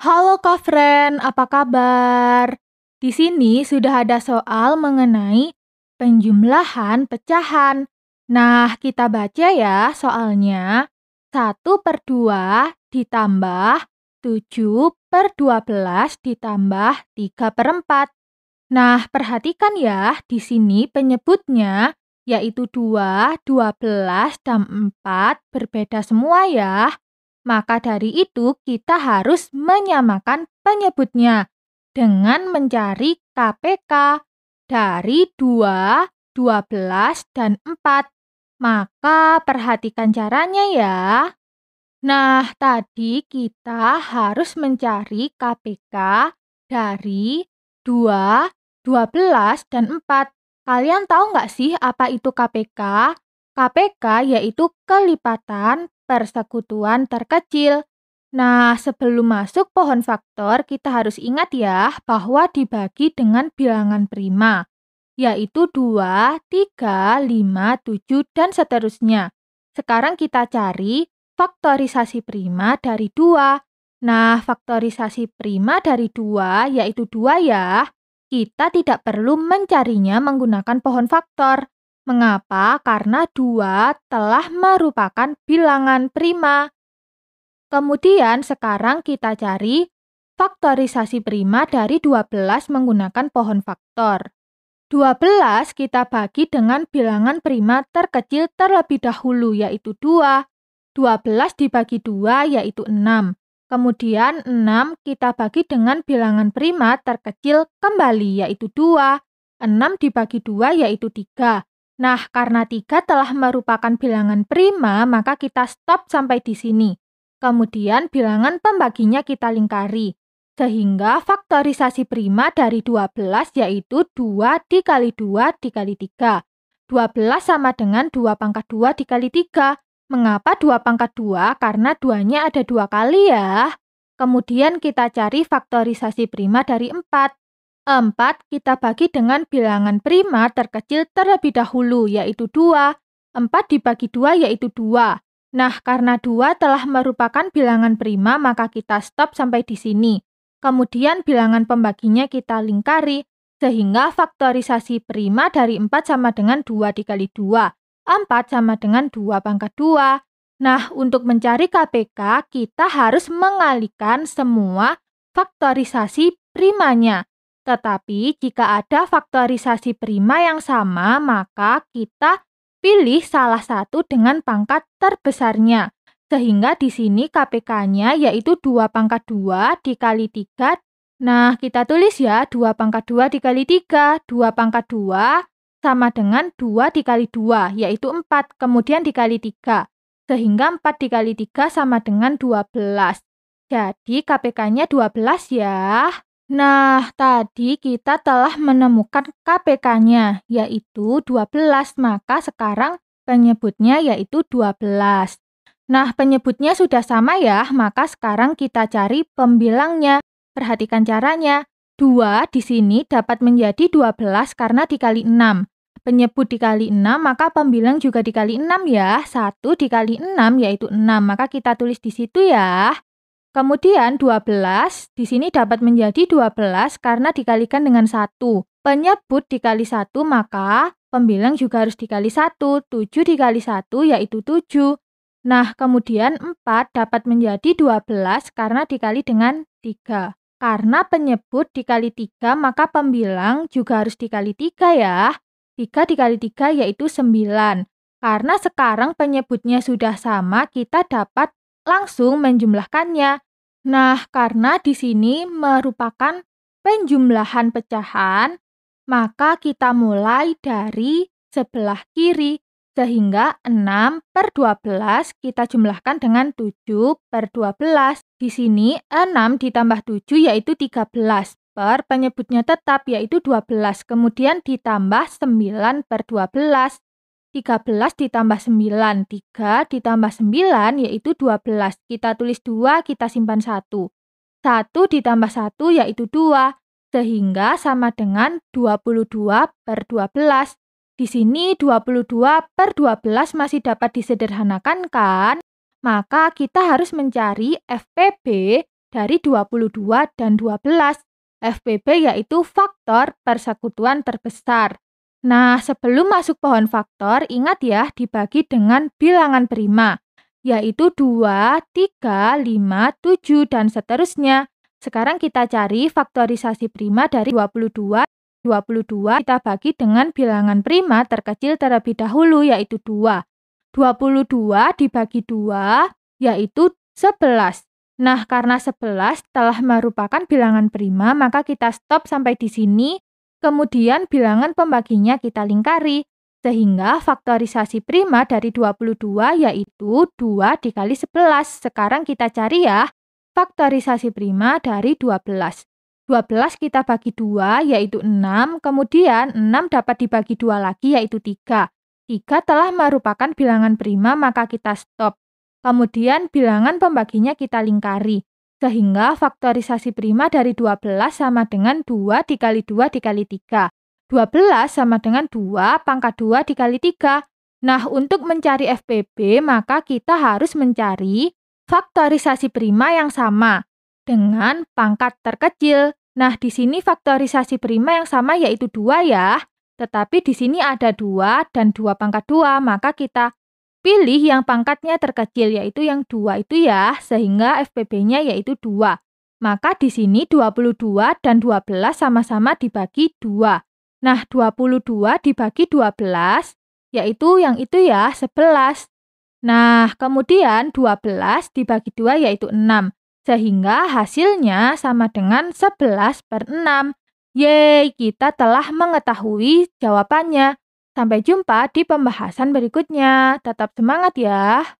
Halo Kak Fren, apa kabar? Di sini sudah ada soal mengenai penjumlahan pecahan. Nah, kita baca ya soalnya. 1 per 2 ditambah 7 per 12 ditambah 3 per 4. Nah, perhatikan ya, di sini penyebutnya yaitu 2, 12, dan 4 berbeda semua ya. Maka dari itu kita harus menyamakan penyebutnya dengan mencari KPK dari 2, 12, dan 4. Maka perhatikan caranya ya. Nah, tadi kita harus mencari KPK dari 2, 12, dan 4. Kalian tahu nggak sih apa itu KPK? KPK yaitu kelipatan persekutuan terkecil. Nah, sebelum masuk pohon faktor, kita harus ingat ya bahwa dibagi dengan bilangan prima, yaitu 2, 3, 5, 7, dan seterusnya. Sekarang kita cari faktorisasi prima dari 2. Nah, faktorisasi prima dari 2 yaitu 2 ya. Kita tidak perlu mencarinya menggunakan pohon faktor. Mengapa? Karena 2 telah merupakan bilangan prima. Kemudian sekarang kita cari faktorisasi prima dari 12 menggunakan pohon faktor. 12 kita bagi dengan bilangan prima terkecil terlebih dahulu yaitu 2. 12 dibagi 2 yaitu 6. Kemudian 6 kita bagi dengan bilangan prima terkecil kembali yaitu 2. 6 dibagi 2 yaitu 3. Nah, karena 3 telah merupakan bilangan prima, maka kita stop sampai di sini. Kemudian bilangan pembaginya kita lingkari. Sehingga faktorisasi prima dari 12 yaitu 2 dikali 2 dikali 3. 12 sama dengan 2 pangkat 2 dikali 3. Mengapa 2 pangkat 2? Karena 2-nya ada dua kali ya. Kemudian kita cari faktorisasi prima dari 4. 4 kita bagi dengan bilangan prima terkecil terlebih dahulu yaitu 2. 4 dibagi 2 yaitu 2. Nah, karena 2 telah merupakan bilangan prima maka kita stop sampai di sini. Kemudian bilangan pembaginya kita lingkari sehingga faktorisasi prima dari 4 sama dengan 2 dikali 2. 4 sama dengan 2 pangkat 2. Nah, untuk mencari KPK, kita harus mengalihkan semua faktorisasi primanya. Tetapi jika ada faktorisasi prima yang sama, maka kita pilih salah satu dengan pangkat terbesarnya. Sehingga di sini KPK-nya yaitu 2 pangkat 2 dikali 3. Nah, kita tulis ya 2 pangkat 2 dikali 3. 2 pangkat 2 sama dengan 2 dikali 2, yaitu 4. Kemudian dikali 3. Sehingga 4 dikali 3 sama dengan 12. Jadi KPK-nya 12 ya. Nah, tadi kita telah menemukan KPK-nya, yaitu 12. Maka sekarang penyebutnya yaitu 12. Nah, penyebutnya sudah sama ya, maka sekarang kita cari pembilangnya. Perhatikan caranya. 2 di sini dapat menjadi 12 karena dikali 6. Penyebut dikali 6, maka pembilang juga dikali 6 ya. 1 dikali 6 yaitu 6, maka kita tulis di situ ya. Kemudian 12 di sini dapat menjadi 12 karena dikalikan dengan 1. Penyebut dikali 1 maka pembilang juga harus dikali 1. 7 dikali 1 yaitu 7. Nah, kemudian 4 dapat menjadi 12 karena dikali dengan 3. Karena penyebut dikali 3 maka pembilang juga harus dikali 3 ya. 3 dikali 3 yaitu 9. Karena sekarang penyebutnya sudah sama, kita dapat langsung menjumlahkannya. Nah, karena di sini merupakan penjumlahan pecahan, maka kita mulai dari sebelah kiri, sehingga 6 per 12 kita jumlahkan dengan 7 per 12. Di sini 6 ditambah 7 yaitu 13 per penyebutnya tetap yaitu 12, kemudian ditambah 9 per 12. 13 ditambah 9, 3 ditambah 9 yaitu 12. Kita tulis 2, kita simpan 1. 1 ditambah 1 yaitu 2, sehingga sama dengan 22 per 12. Di sini 22 per 12 masih dapat disederhanakan kan? Maka kita harus mencari FPB dari 22 dan 12. FPB yaitu faktor persekutuan terbesar. Nah, sebelum masuk pohon faktor, ingat ya dibagi dengan bilangan prima, yaitu 2, 3, 5, 7, dan seterusnya. Sekarang kita cari faktorisasi prima dari 22. 22 kita bagi dengan bilangan prima terkecil terlebih dahulu, yaitu 2. 22 dibagi 2, yaitu 11. Nah, karena 11 telah merupakan bilangan prima, maka kita stop sampai di sini. Kemudian bilangan pembaginya kita lingkari. Sehingga faktorisasi prima dari 22 yaitu 2 dikali 11. Sekarang kita cari ya, faktorisasi prima dari 12. 12 kita bagi 2 yaitu 6, kemudian 6 dapat dibagi 2 lagi yaitu 3. 3 telah merupakan bilangan prima maka kita stop. Kemudian bilangan pembaginya kita lingkari, sehingga faktorisasi prima dari 12 sama dengan 2 dikali 2 dikali 3. 12 sama dengan 2 pangkat 2 dikali 3. Nah, untuk mencari FPB, maka kita harus mencari faktorisasi prima yang sama dengan pangkat terkecil. Nah, di sini faktorisasi prima yang sama yaitu 2 ya. Tetapi di sini ada 2 dan 2 pangkat 2, maka kita Pilih yang pangkatnya terkecil yaitu yang dua itu ya, sehingga FPB-nya yaitu 2. Maka di sini 22 dan 12 sama-sama dibagi 2. Nah, 22 dibagi 12 yaitu yang itu ya 11. Nah, kemudian 12 dibagi 2 yaitu 6. Sehingga hasilnya sama dengan 11 per 6. Yeay, kita telah mengetahui jawabannya. Sampai jumpa di pembahasan berikutnya. Tetap semangat ya!